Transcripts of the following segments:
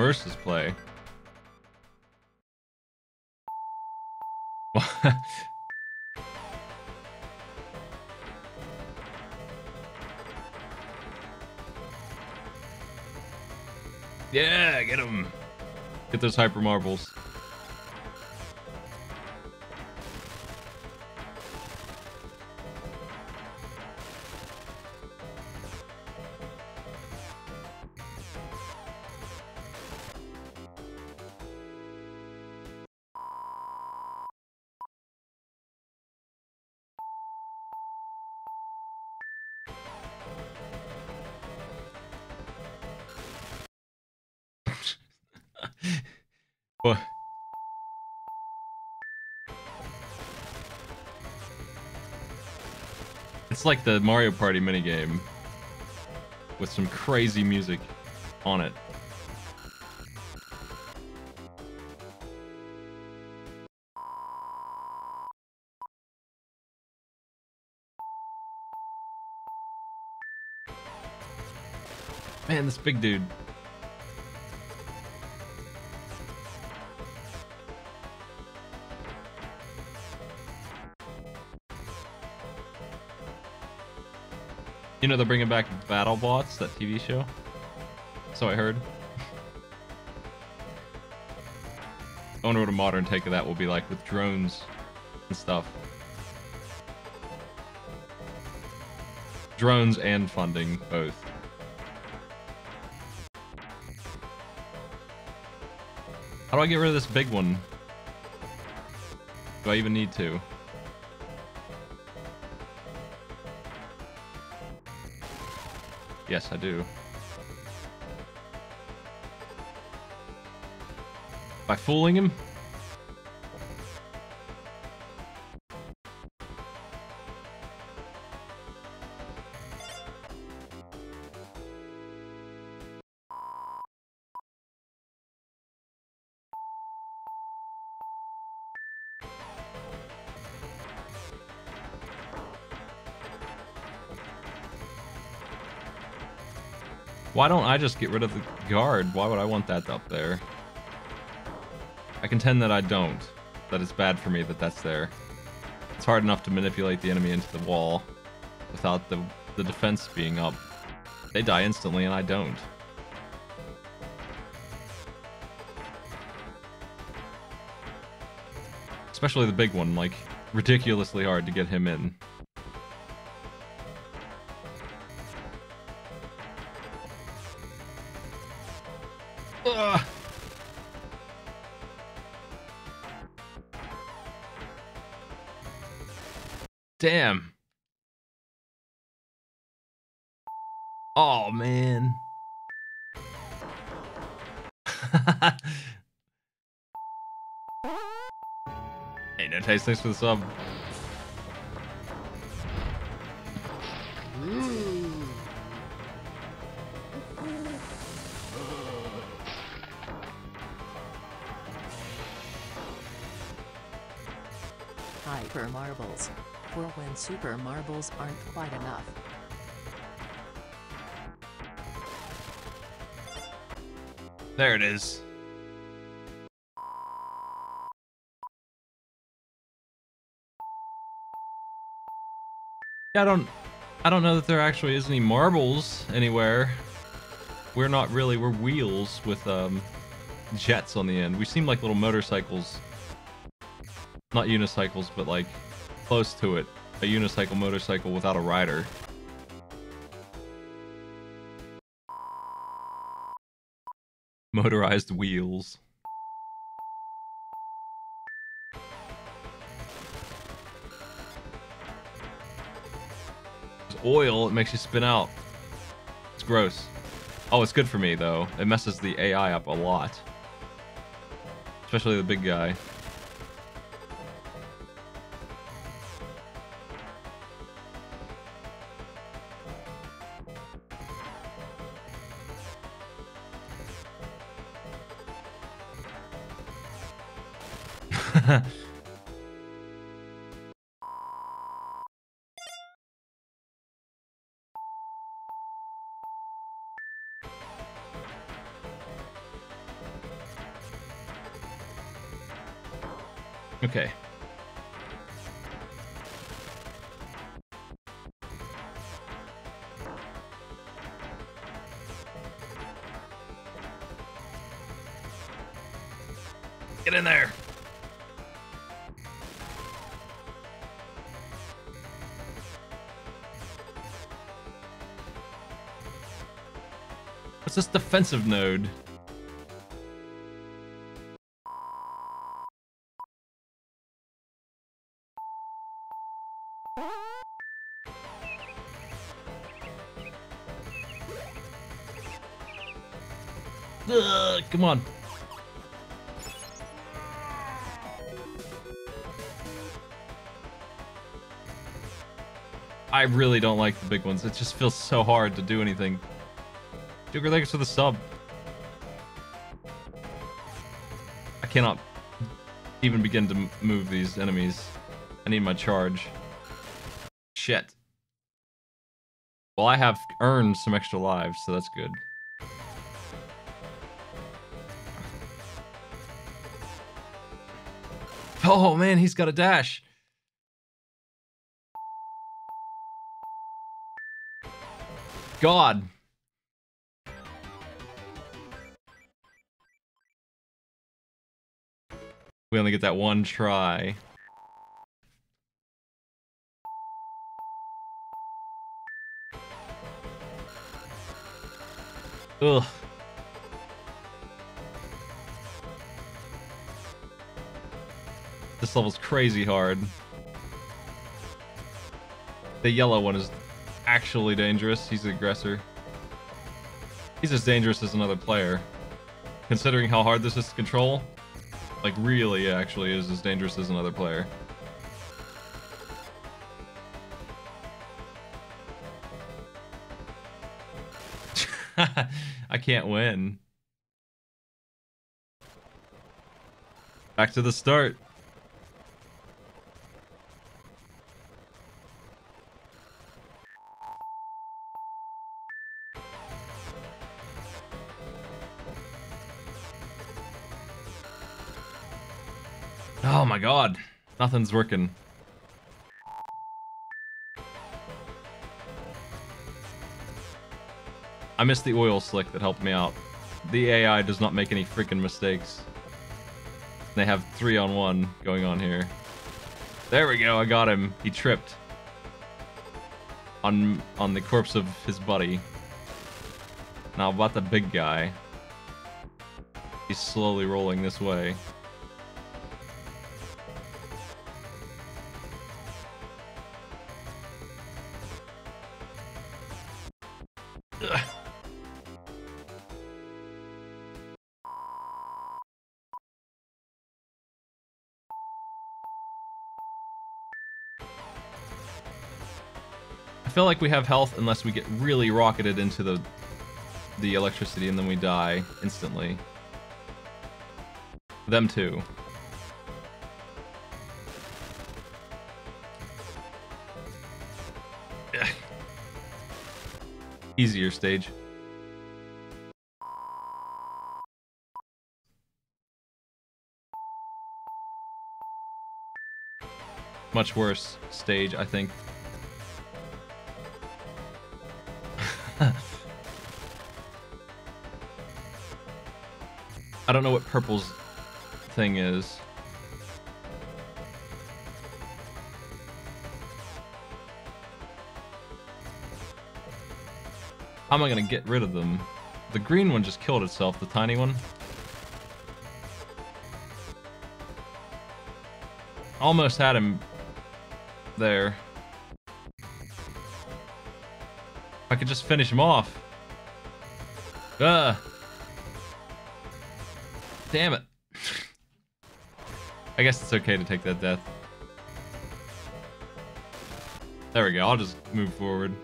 versus play. yeah, get him. Get those hyper marbles. It's like the Mario Party minigame with some crazy music on it. Man, this big dude. Know they're bringing back BattleBots, that TV show. So I heard. I wonder what a modern take of that will be like with drones and stuff. Drones and funding, both. How do I get rid of this big one? Do I even need to? Yes, I do. By fooling him? Why don't I just get rid of the guard? Why would I want that up there? I contend that I don't. That it's bad for me that that's there. It's hard enough to manipulate the enemy into the wall without the, the defense being up. They die instantly and I don't. Especially the big one, like, ridiculously hard to get him in. Damn. Oh, man. hey, no taste. Thanks for the sub. Hyper marbles. For when super marbles aren't quite enough. There it is. Yeah, I don't I don't know that there actually is any marbles anywhere. We're not really, we're wheels with um jets on the end. We seem like little motorcycles. Not unicycles, but like close to it. A unicycle motorcycle without a rider. Motorized wheels. Oil, it makes you spin out. It's gross. Oh, it's good for me, though. It messes the AI up a lot. Especially the big guy. There. What's this defensive node? Come on. I really don't like the big ones. It just feels so hard to do anything. Joker, thanks for the sub. I cannot even begin to move these enemies. I need my charge. Shit. Well, I have earned some extra lives, so that's good. Oh man, he's got a dash. God. We only get that one try. Ugh. This level's crazy hard. The yellow one is actually dangerous. He's the aggressor. He's as dangerous as another player. Considering how hard this is to control, like really actually is as dangerous as another player. I can't win. Back to the start. Oh my god. Nothing's working. I missed the oil slick that helped me out. The AI does not make any freaking mistakes. They have three on one going on here. There we go, I got him. He tripped. On on the corpse of his buddy. Now about the big guy. He's slowly rolling this way. I feel like we have health unless we get really rocketed into the the electricity and then we die instantly. Them too. Easier stage. Much worse stage, I think. I don't know what purple's thing is. How am I gonna get rid of them? The green one just killed itself, the tiny one. Almost had him there. I could just finish him off. Ugh. Damn it. I guess it's okay to take that death. There we go, I'll just move forward.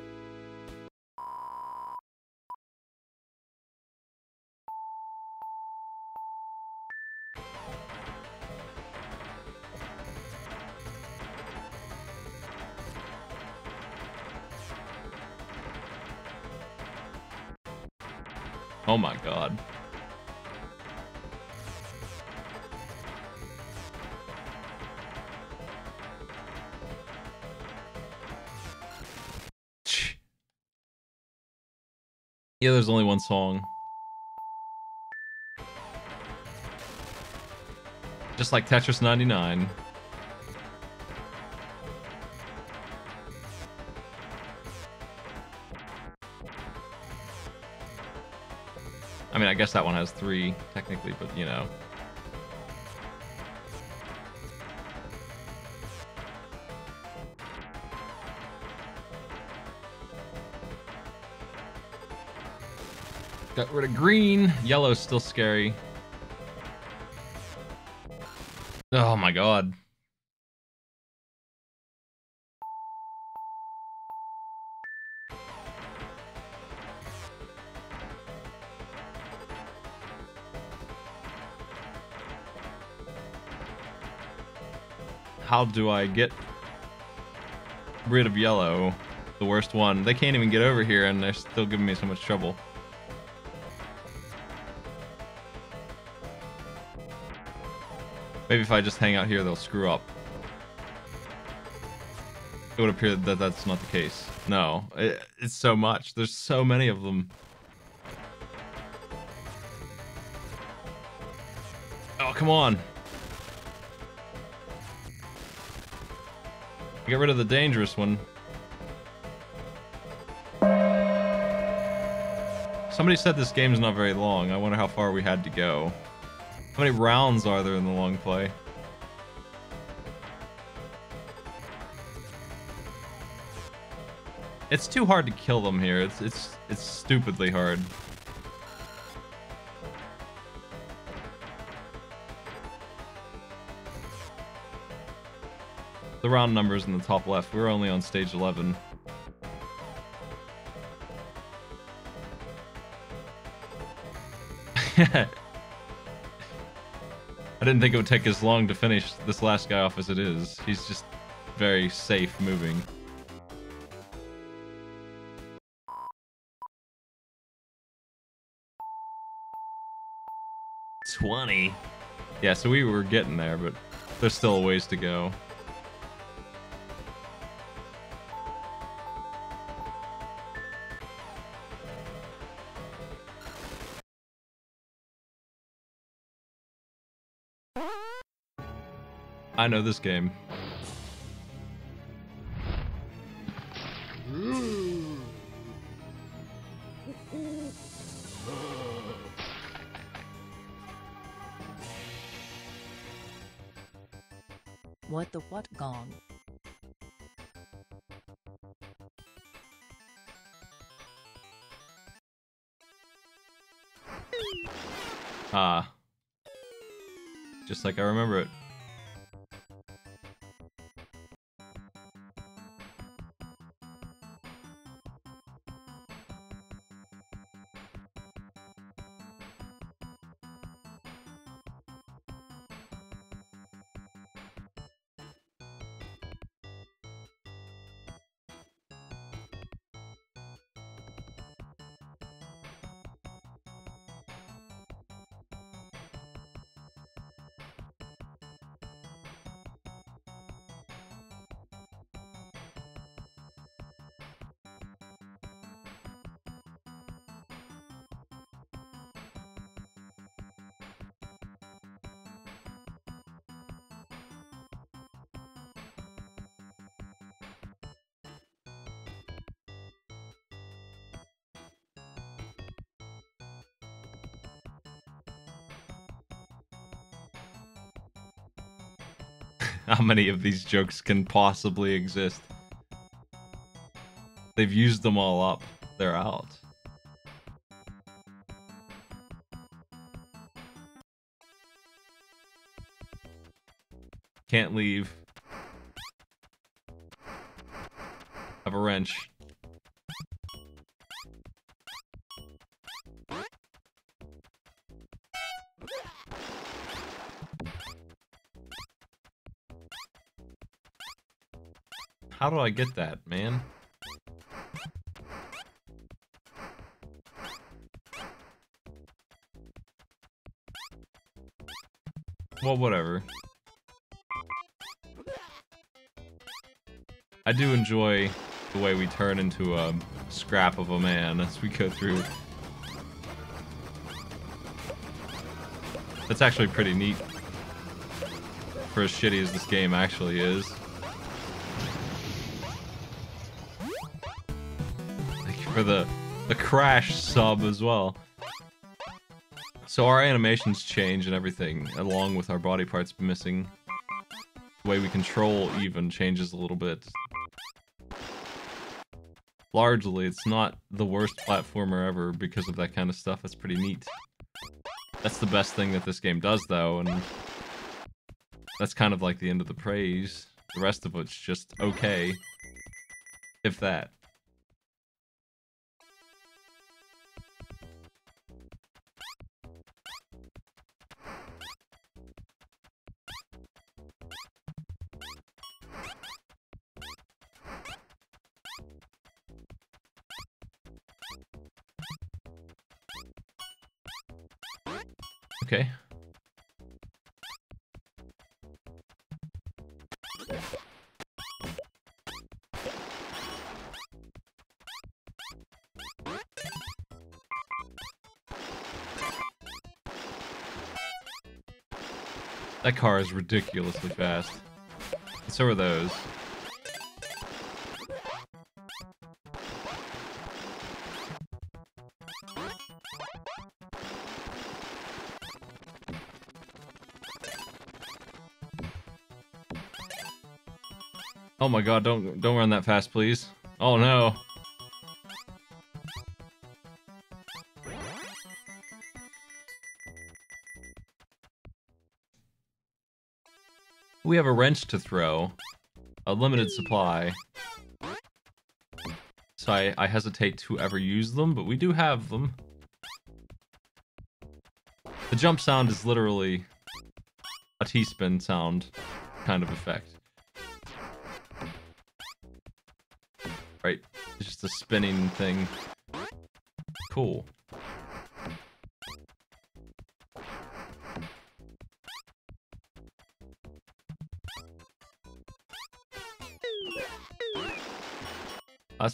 Oh my god. Yeah, there's only one song. Just like Tetris 99. I mean, I guess that one has three, technically, but you know. Got rid of green. Yellow's still scary. Oh my god. How do I get rid of yellow? The worst one. They can't even get over here and they're still giving me so much trouble. Maybe if I just hang out here, they'll screw up. It would appear that that's not the case. No, it, it's so much. There's so many of them. Oh, come on. Get rid of the dangerous one. Somebody said this game's not very long. I wonder how far we had to go. How many rounds are there in the long play? It's too hard to kill them here. It's it's it's stupidly hard. The round numbers in the top left. We're only on stage 11. I didn't think it would take as long to finish this last guy off as it is. He's just very safe moving. Twenty. Yeah, so we were getting there, but there's still a ways to go. I know this game. What the what gong? Ah. Just like I remember it. How many of these jokes can possibly exist? They've used them all up. They're out. Can't leave. Have a wrench. How do I get that, man? Well, whatever. I do enjoy the way we turn into a scrap of a man as we go through. That's actually pretty neat. For as shitty as this game actually is. For the, the crash sub as well. So our animations change and everything, along with our body parts missing. The way we control even changes a little bit. Largely, it's not the worst platformer ever because of that kind of stuff. That's pretty neat. That's the best thing that this game does, though, and that's kind of like the end of the praise. The rest of it's just okay. If that. That car is ridiculously fast. So are those. Oh my god, don't don't run that fast, please. Oh no. We have a wrench to throw. A limited supply. So I, I hesitate to ever use them, but we do have them. The jump sound is literally a T-spin sound kind of effect. Right, it's just a spinning thing. Cool.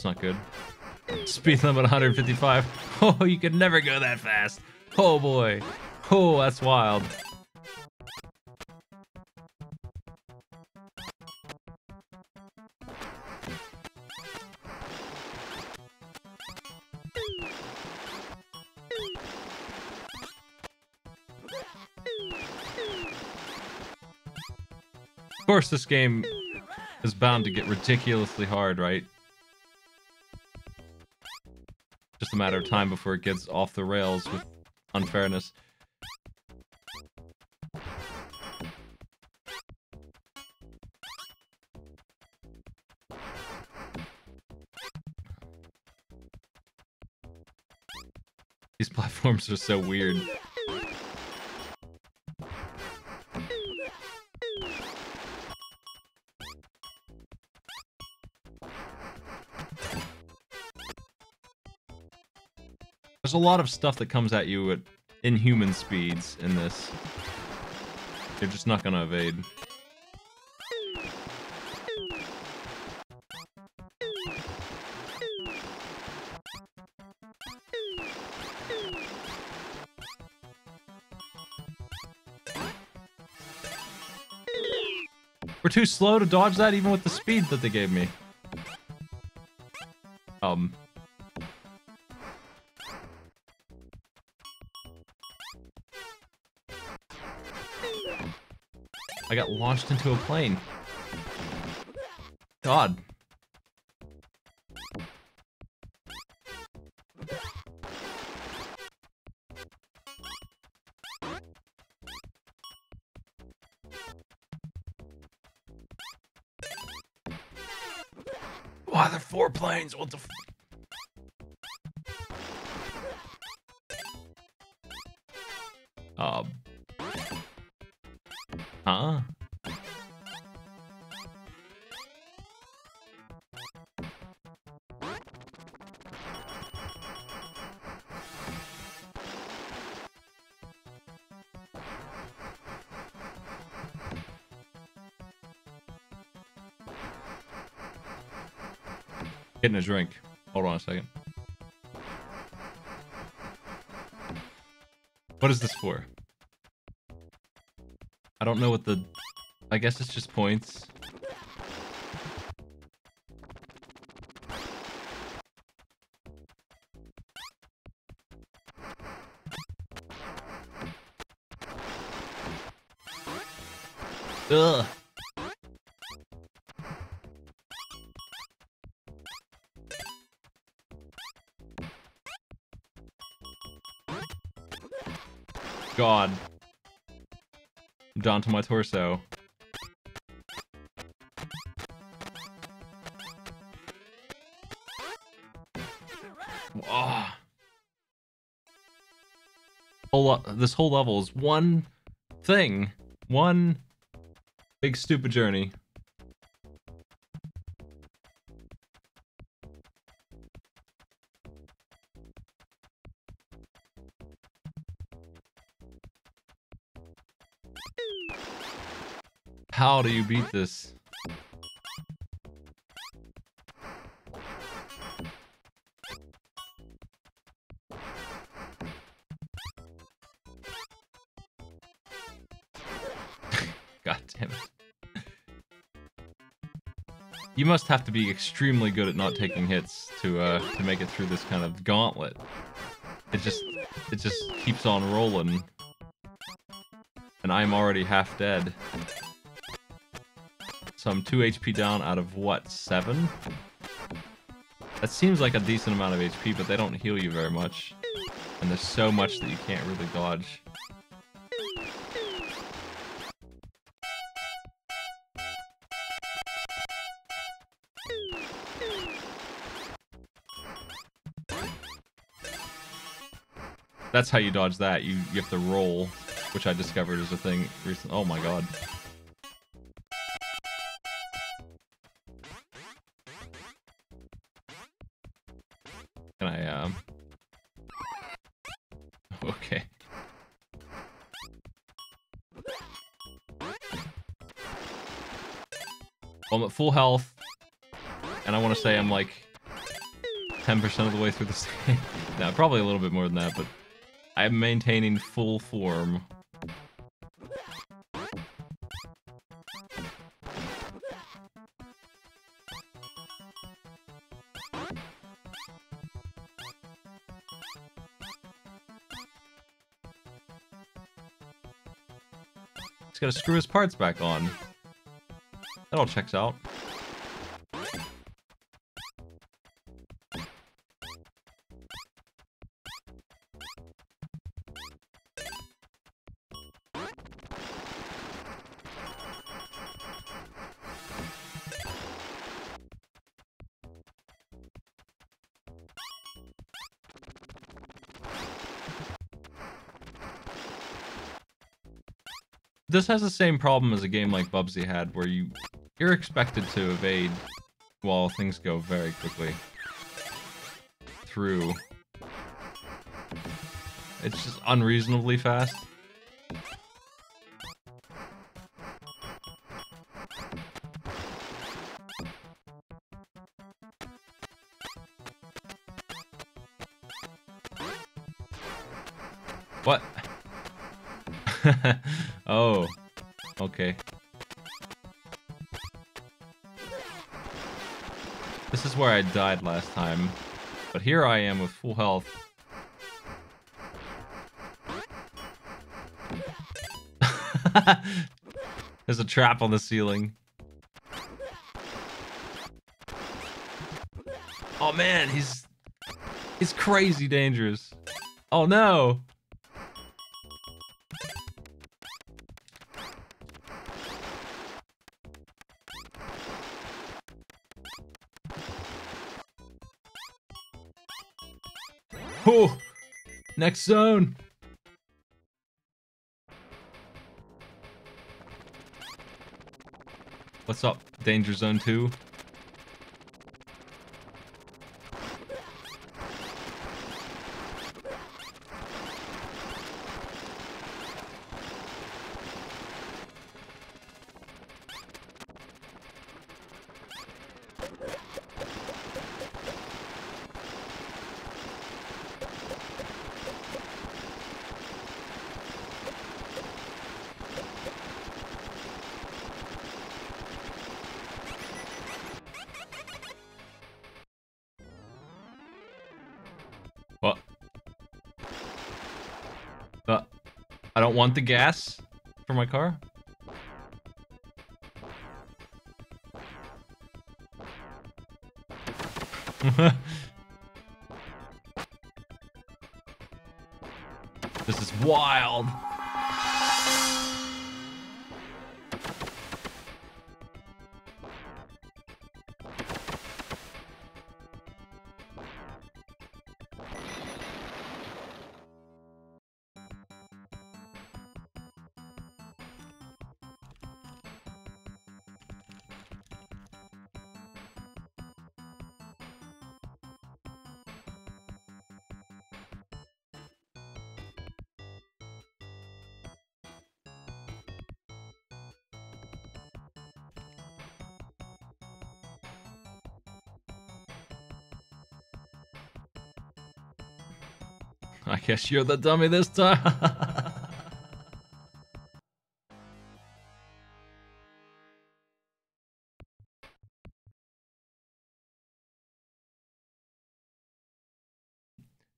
That's not good. Speed limit 155. Oh, you could never go that fast. Oh boy. Oh, that's wild. Of course, this game is bound to get ridiculously hard, right? A matter of time before it gets off the rails with unfairness. These platforms are so weird. There's a lot of stuff that comes at you at inhuman speeds in this. You're just not gonna evade. We're too slow to dodge that even with the speed that they gave me. Um. I got launched into a plane. God. Why are there four planes? What the Getting a drink. Hold on a second. What is this for? I don't know what the... I guess it's just points. Ugh. God. I'm down to my torso. Ah. Whole this whole level is one thing. One big stupid journey. How do you beat this? God damn it. You must have to be extremely good at not taking hits to uh to make it through this kind of gauntlet. It just it just keeps on rolling. And I'm already half dead. So I'm 2 HP down out of what, 7? That seems like a decent amount of HP, but they don't heal you very much. And there's so much that you can't really dodge. That's how you dodge that. You you have to roll, which I discovered is a thing recently. Oh my god. Full health, and I want to say I'm like 10% of the way through the stage. no, probably a little bit more than that, but I'm maintaining full form. He's gotta screw his parts back on. That all checks out. this has the same problem as a game like Bubsy had, where you you're expected to evade while things go very quickly through. It's just unreasonably fast. Where I died last time. But here I am with full health. There's a trap on the ceiling. Oh man, he's... He's crazy dangerous. Oh no! Next zone! What's up, Danger Zone 2? Don't want the gas for my car. this is wild. Guess you're the dummy this time.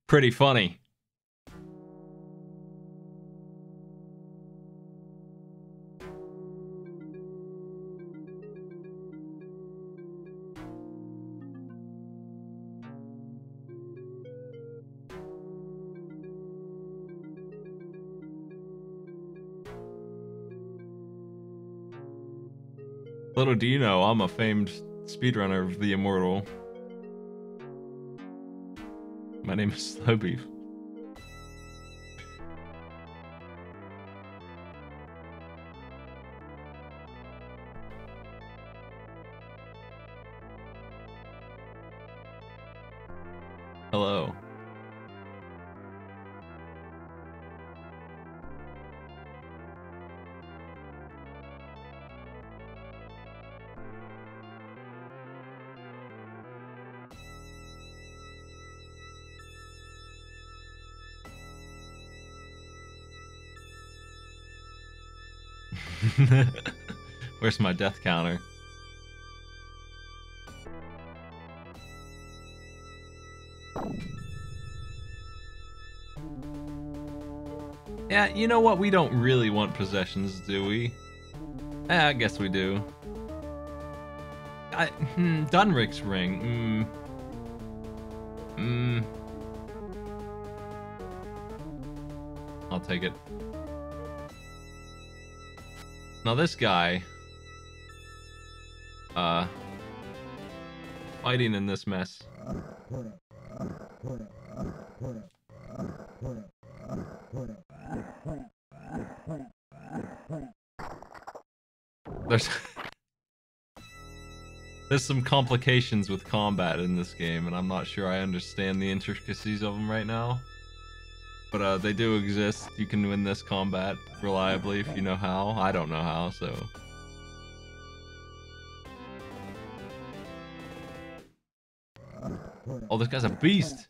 Pretty funny. Little do you know, I'm a famed speedrunner of the Immortal. My name is Slowbeef. Where's my death counter? Yeah, you know what? We don't really want possessions, do we? Eh, I guess we do. I, hmm, Dunrick's ring. Hmm. Hmm. I'll take it. Now this guy, uh, fighting in this mess. There's there's some complications with combat in this game, and I'm not sure I understand the intricacies of them right now. But uh, they do exist. You can win this combat reliably if you know how. I don't know how, so. Oh, this guy's a beast.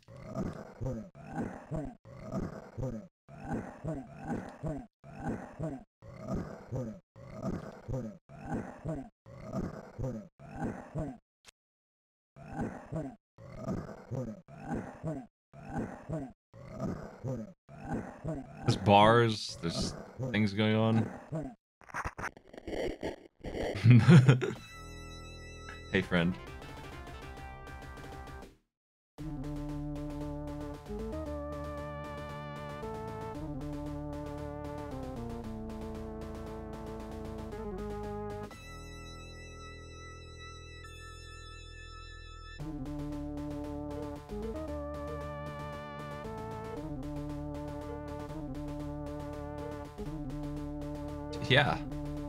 Bars, there's things going on. hey, friend.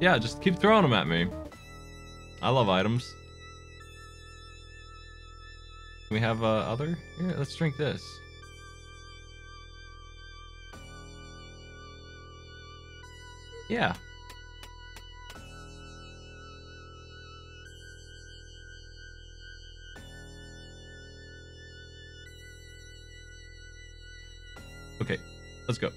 Yeah. Just keep throwing them at me. I love items. We have uh, other? Here, let's drink this. Yeah. Okay, let's go.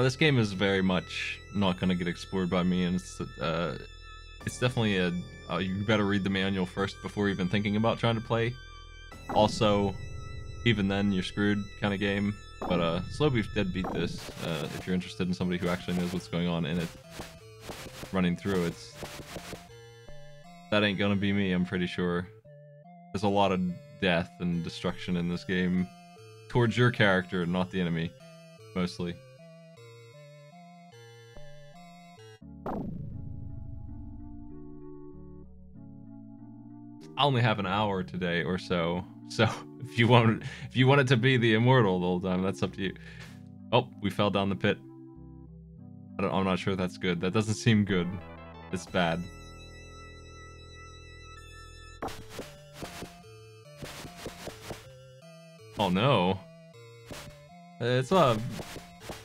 Uh, this game is very much not going to get explored by me, and it's uh, it's definitely a uh, you better read the manual first before even thinking about trying to play. Also, even then you're screwed kind of game. But uh, Slow Beef did beat this. Uh, if you're interested in somebody who actually knows what's going on in it, running through it's that ain't gonna be me. I'm pretty sure. There's a lot of death and destruction in this game towards your character, not the enemy, mostly. I only have an hour today or so, so if you want, if you want it to be the immortal the whole time, that's up to you. Oh, we fell down the pit. I am not sure that's good. That doesn't seem good. It's bad. Oh no. It's a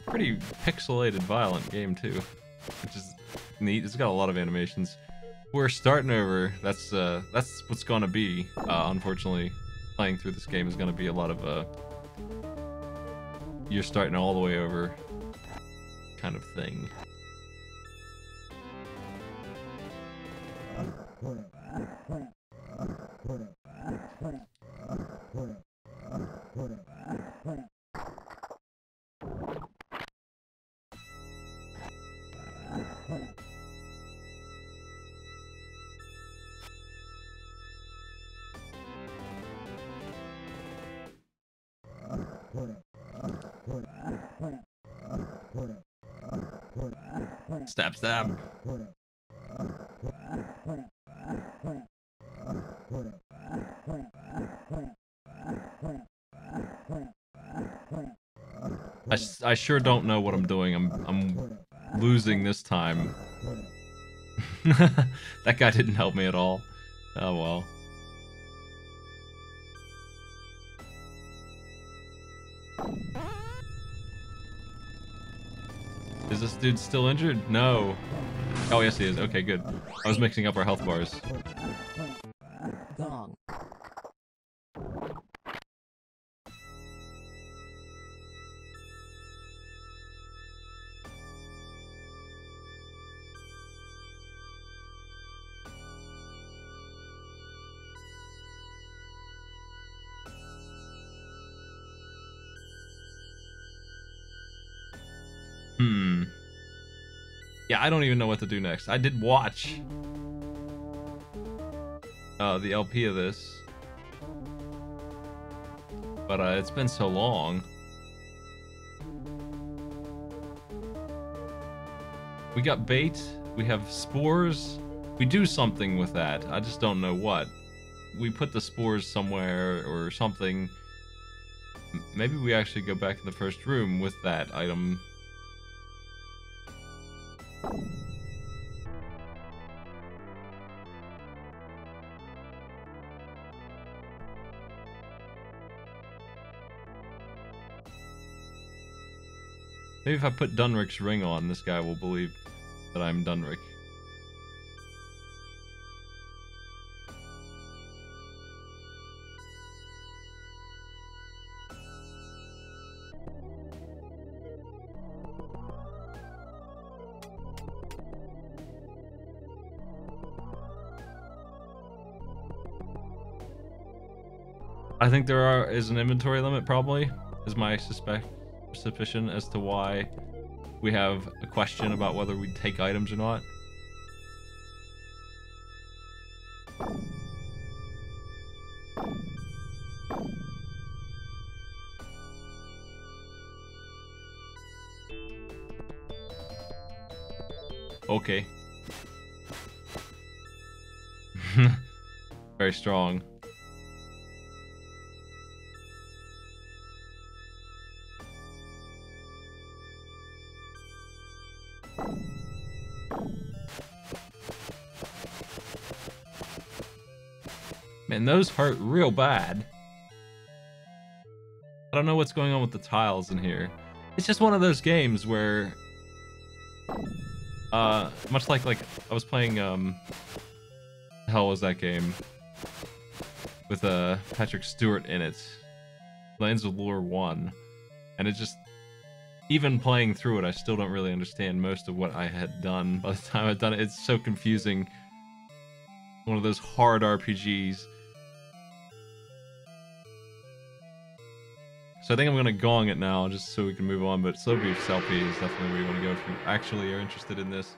pretty pixelated, violent game too, which is neat. It's got a lot of animations. We're starting over. That's uh, that's what's gonna be. Uh, unfortunately, playing through this game is gonna be a lot of uh, you're starting all the way over kind of thing. Stab, stab. I, I sure don't know what I'm doing. I'm I'm losing this time. that guy didn't help me at all. Oh well. Dude still injured? No. Oh, yes he is. Okay, good. I was mixing up our health bars. I don't even know what to do next. I did watch uh, the LP of this, but uh, it's been so long. We got bait. We have spores. We do something with that. I just don't know what. We put the spores somewhere or something. Maybe we actually go back in the first room with that item Maybe if I put Dunric's ring on, this guy will believe that I'm Dunric. I think there are is an inventory limit probably is my suspect suspicion as to why we have a question about whether we take items or not. Okay. Very strong. Man, those hurt real bad. I don't know what's going on with the tiles in here. It's just one of those games where, uh, much like like I was playing um, hell was that game with uh Patrick Stewart in it, Lands of Lore One, and it just even playing through it, I still don't really understand most of what I had done by the time I'd done it. It's so confusing. One of those hard RPGs. So I think I'm gonna gong it now just so we can move on, but Beef Selfie is definitely where you want to go if you actually are interested in this.